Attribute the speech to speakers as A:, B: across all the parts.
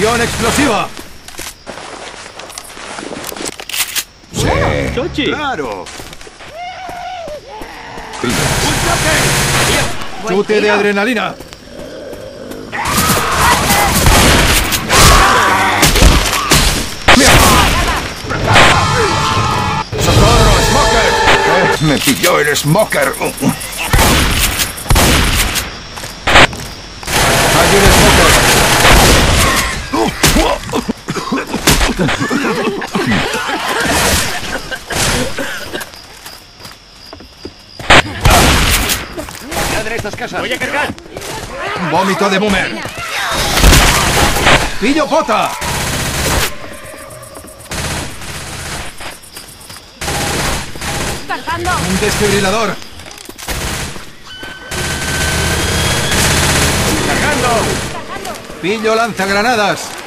A: ¡Munición explosiva!
B: Sí.
C: ¡Chochi!
D: ¡Claro!
A: ¡Chute de adrenalina! ¡Socorro, Smoker!
B: Eh, me pilló el smoker.
A: ¡Ayuda, Smoker!
D: ¡Padre, estas casas!
C: ¡Voy a cargar!
A: ¡Vómito de boomer! ¡Pillo pota!
E: ¡Cargando!
A: ¡Un desfibrilador!
C: ¡Cargando!
A: ¡Pillo lanzagranadas!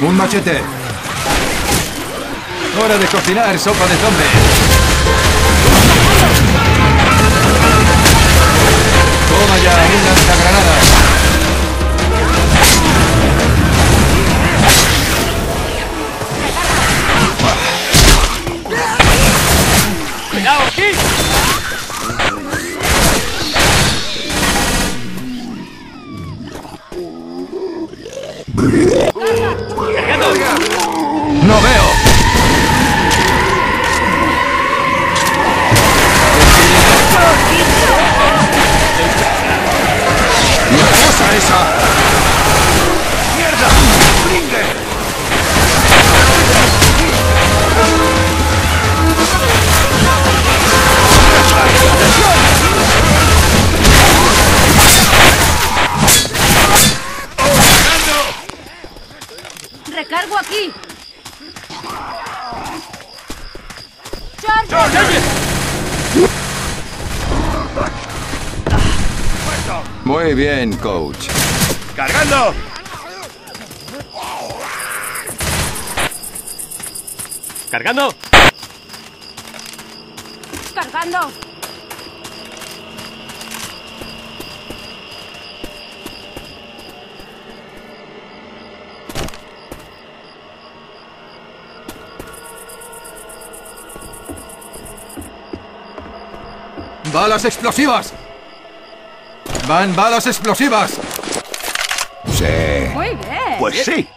A: ¡Un machete! ¡Hora de cocinar sopa de zombies! ¡Toma ya un lanzagranadas!
C: ¡Cuidado aquí!
A: ¡No veo!
E: Aquí! ¡Charge!
B: Muy bien, coach.
D: ¡Cargando!
C: ¡Cargando!
E: ¡Cargando!
A: ¡Balas explosivas! ¡Van balas explosivas!
B: Sí.
E: Muy bien.
D: Pues sí.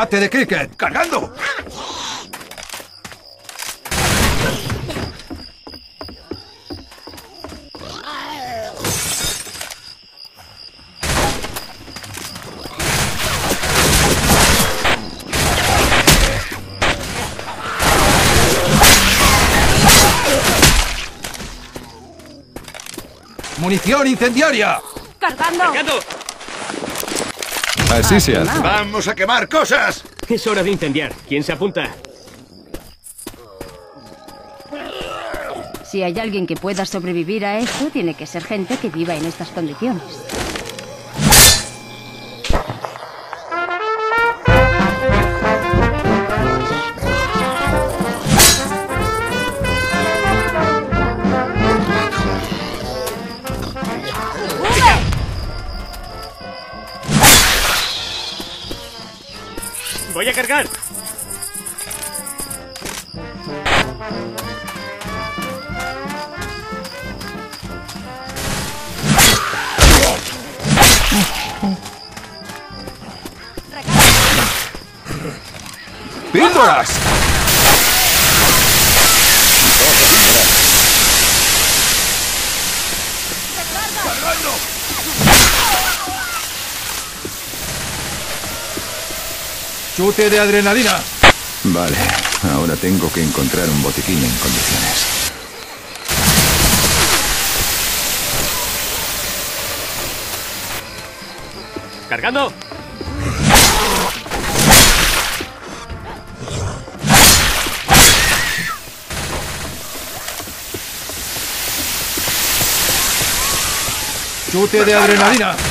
A: ¡Bate de cricket!
D: ¡Cargando!
A: ¡Munición incendiaria!
E: ¡Cargando!
C: ¡Cargando!
B: Así se hace.
D: ¡Vamos a quemar cosas!
C: Es hora de incendiar. ¿Quién se apunta?
E: Si hay alguien que pueda sobrevivir a esto, tiene que ser gente que viva en estas condiciones.
C: Cargar!
A: ¡Píldoras! Chute de adrenalina.
B: Vale, ahora tengo que encontrar un botiquín en condiciones.
C: ¡Cargando!
A: Chute de adrenalina.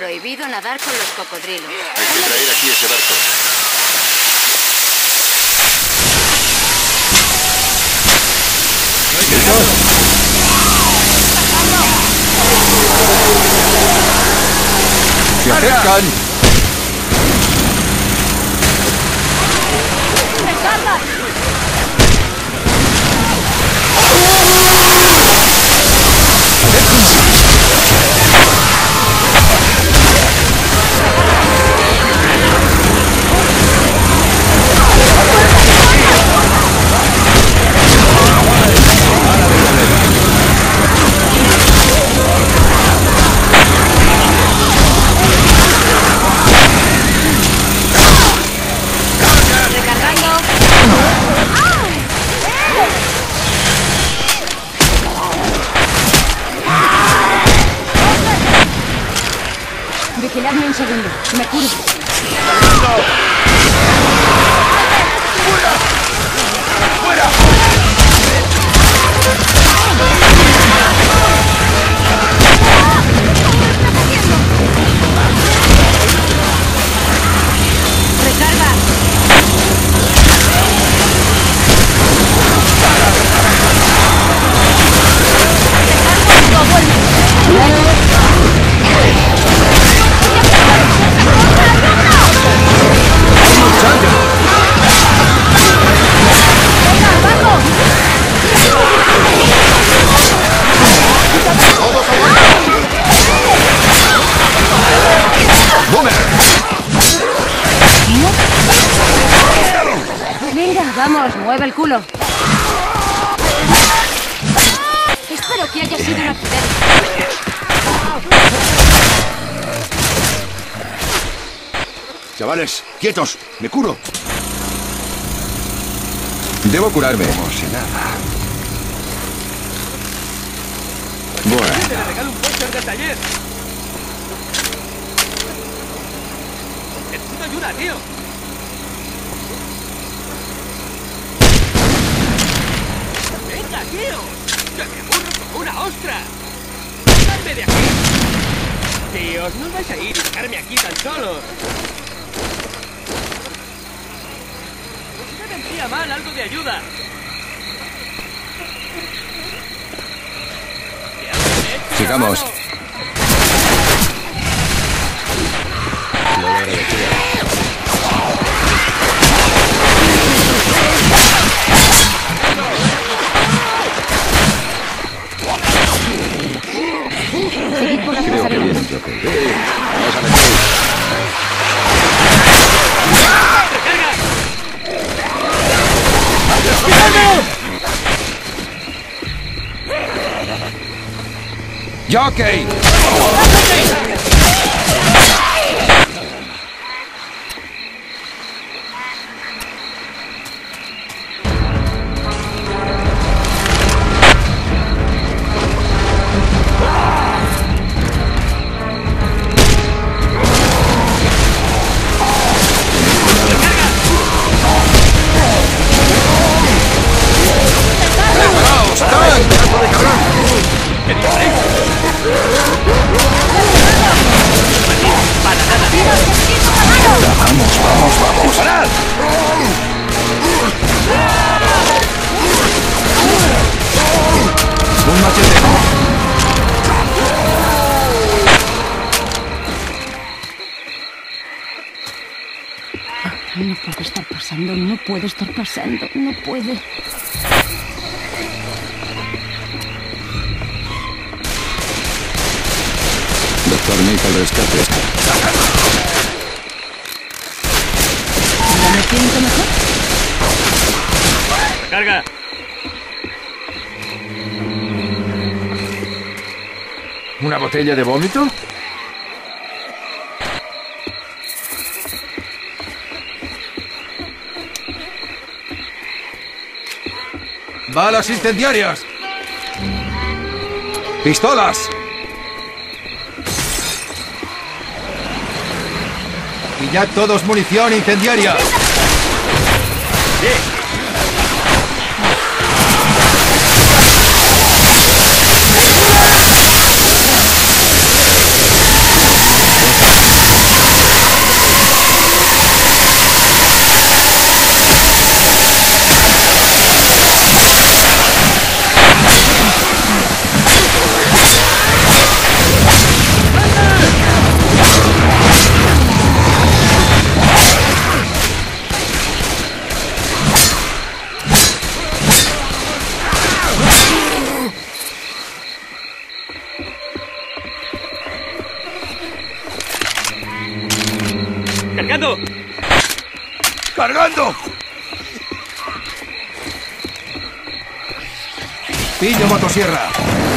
E: Prohibido nadar con los cocodrilos.
D: Hay que traer aquí ese barco.
B: ¡Se acercan!
E: Vigiladme un segundo. Me curo. Venga, vamos, mueve el culo. Espero que haya sido un accidente.
D: Chavales, quietos. Me curo.
B: Debo curarme.
D: Como si nada.
B: Bueno,
C: Te le regalo un póster del taller. Necesito ayuda, tío. Tío. Que me aburro como una ostra. ¡Dame de aquí! Tíos, no vais a ir y dejarme aquí tan solos. No me vendría mal algo de ayuda.
B: Sigamos.
C: mano.
A: ¡Jockey! ¡Un machete!
E: No puede estar pasando, no puede estar pasando, no puede.
B: Doctor Nick al rescate.
E: ¿Ya me siento mejor?
C: Carga.
A: ¿Una botella de vómito? ¡Balas incendiarias! ¡Pistolas! Pillad todos munición incendiaria.
F: ¡Cargando!
A: Pillo motosierra.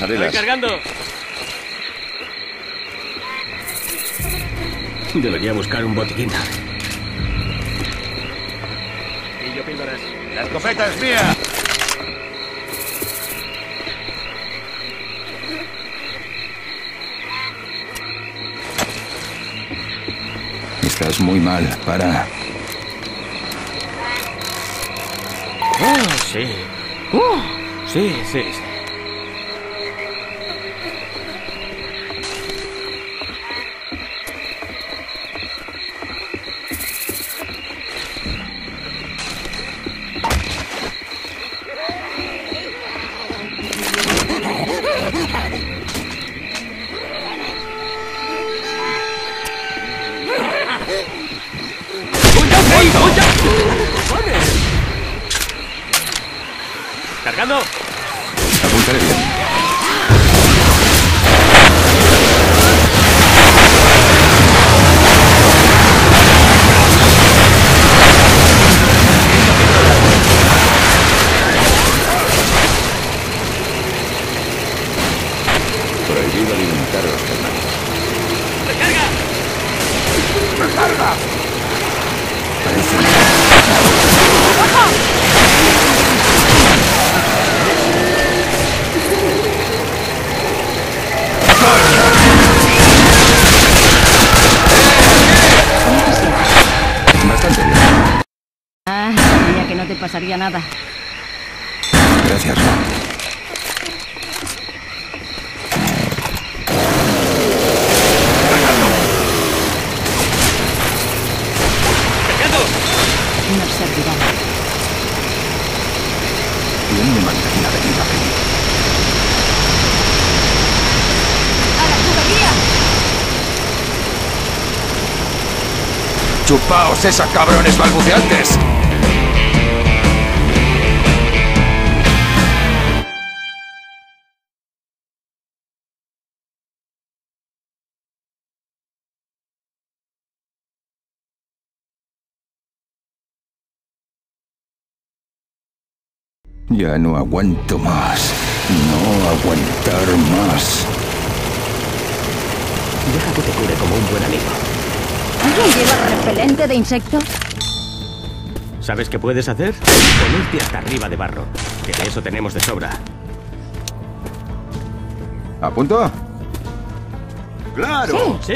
D: Pasarelas.
F: cargando.
C: Debería buscar un botiquín.
F: Pillo píldoras.
D: ¡La escopeta es mía!
B: Estás muy mal. Para.
C: Oh, sí. Uh, sí, sí, sí.
E: Te pasaría nada.
B: Gracias.
E: Nos servirá.
B: ¿Quién me mandaría a venir a pedir?
E: ¡A la tubería!
A: ¡Chupaos esa cabrones balbuceantes!
B: Ya no aguanto más. No aguantar más.
C: Deja que te cure como un buen amigo.
E: ¿Alguien lleva repelente de insectos?
C: ¿Sabes qué puedes hacer? Ponerte hasta arriba de barro. Que de eso tenemos de sobra.
B: ¿A punto?
D: ¡Claro!
C: ¿Sí?